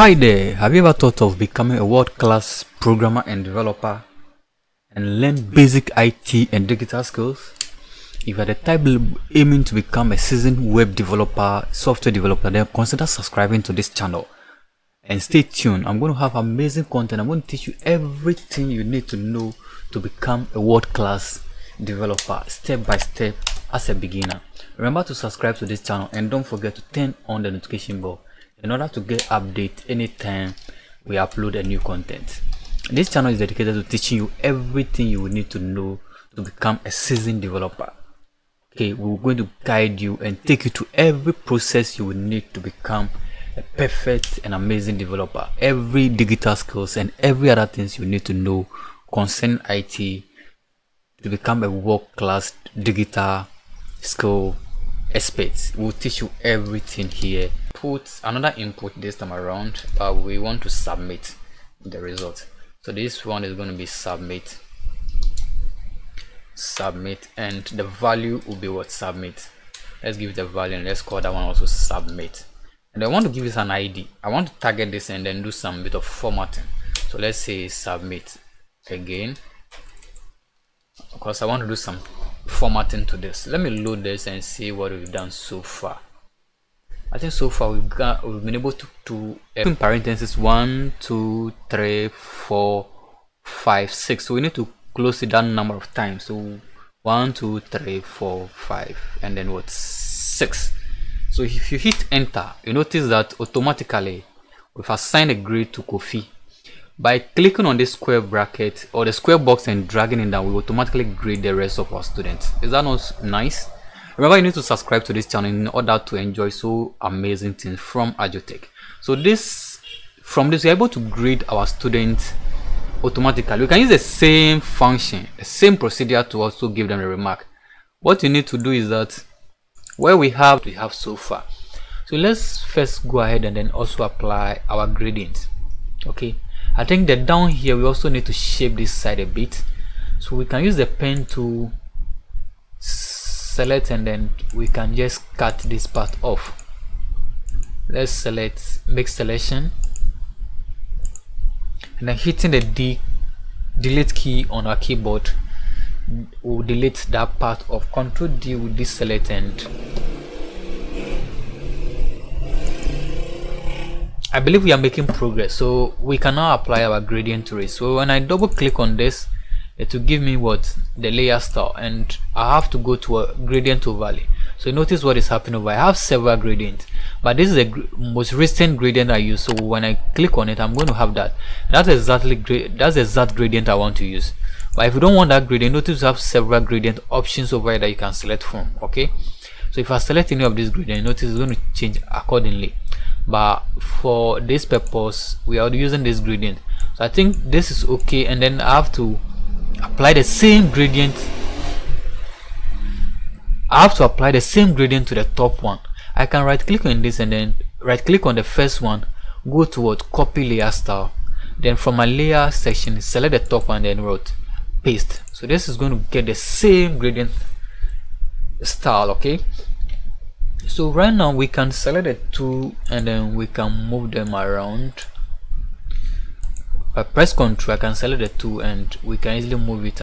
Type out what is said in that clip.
Hi there, have you ever thought of becoming a world-class programmer and developer and learn basic IT and digital skills? If you are the type aiming to become a seasoned web developer, software developer, then consider subscribing to this channel. And stay tuned, I'm going to have amazing content. I'm going to teach you everything you need to know to become a world-class developer, step by step as a beginner. Remember to subscribe to this channel and don't forget to turn on the notification bell in order to get update anytime we upload a new content this channel is dedicated to teaching you everything you will need to know to become a seasoned developer. Okay we're going to guide you and take you to every process you will need to become a perfect and amazing developer. Every digital skills and every other things you need to know concerning it to become a world-class digital skill expert. We'll teach you everything here put another input this time around we want to submit the result. So this one is going to be submit submit and the value will be what? Submit. Let's give it a value and let's call that one also submit. And I want to give this an ID I want to target this and then do some bit of formatting. So let's say submit again. Because I want to do some formatting to this. Let me load this and see what we've done so far think so far we've got we've been able to to uh, parentheses one two three four five six. So we need to close it down number of times. So one two three four five and then what? Six. So if you hit enter you notice that automatically we've assigned a grade to Kofi. By clicking on this square bracket or the square box and dragging it down we automatically grade the rest of our students. Is that not nice remember you need to subscribe to this channel in order to enjoy so amazing things from AdjoTech. So this from this we're able to grade our students automatically. We can use the same function the same procedure to also give them a remark. What you need to do is that where we have we have so far. So let's first go ahead and then also apply our gradient okay? I think that down here we also need to shape this side a bit. So we can use the pen to select and then we can just cut this part off. Let's select make selection. And then hitting the D delete key on our keyboard will delete that part of control D will this select and I believe we are making progress so we can now apply our gradient to it. So when I double click on this will give me what? The layer style and I have to go to a gradient overlay. So notice what is happening over I have several gradients but this is the most recent gradient I use. So when I click on it I'm going to have that. That's exactly that's the exact gradient I want to use. But if you don't want that gradient notice you have several gradient options over that you can select from okay? So if I select any of these gradient notice it's going to change accordingly. But for this purpose we are using this gradient. So I think this is okay and then I have to apply the same gradient. I have to apply the same gradient to the top one. I can right click on this and then right click on the first one go toward copy layer style. Then from my layer section select the top one and then wrote paste. So this is going to get the same gradient style okay? So right now we can select the two and then we can move them around I press Ctrl I can select the two and we can easily move it